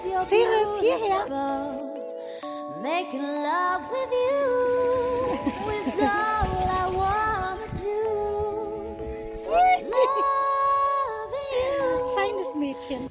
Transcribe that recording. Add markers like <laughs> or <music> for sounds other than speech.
singers, yeah. Making love with you is all I want to do. <laughs> Loving you.